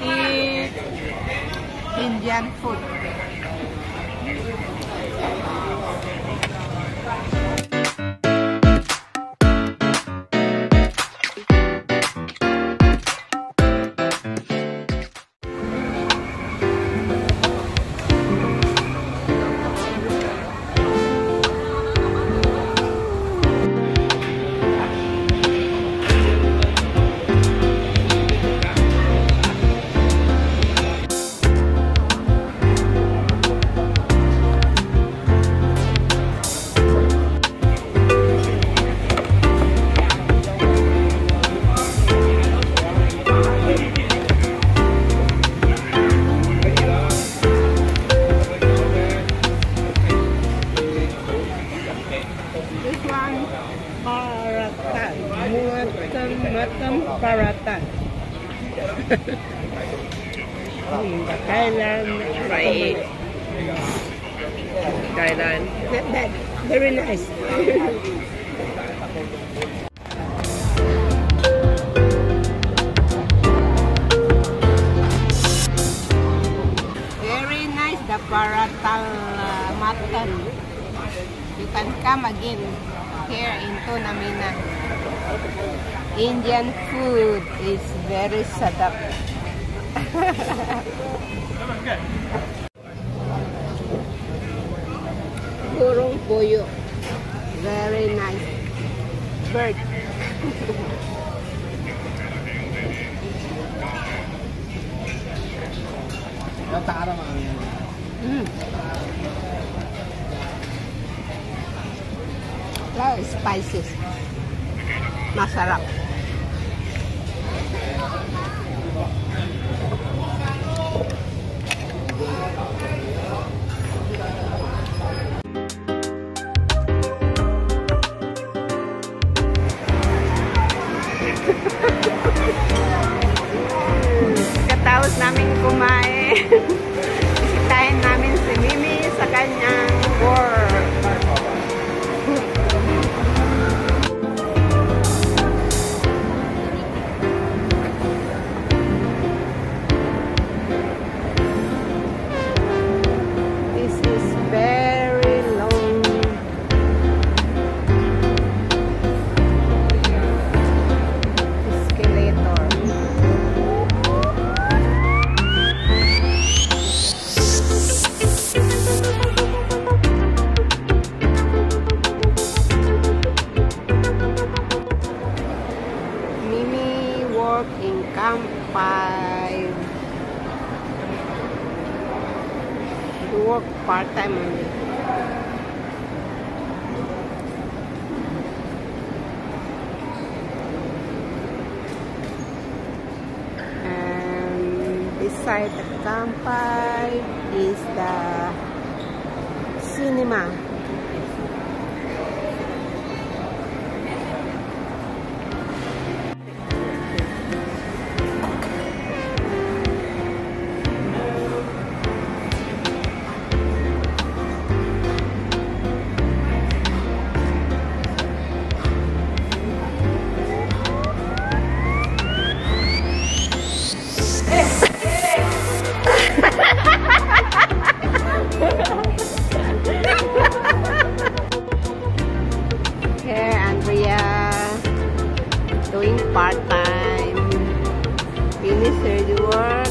eat Indian food. Paratan. Hmm, Thailand. Right. Thailand. Not bad. Very nice. Very nice, the paratal uh, mutton. You can come again here in Tonamina. Indian food is very sadap. Burong puyo. Very nice. Bird. Mm. Lot of spices. Masarap. Namin kumain. work part-time only. And beside the Camp is the cinema. Doing part time. Finish her work.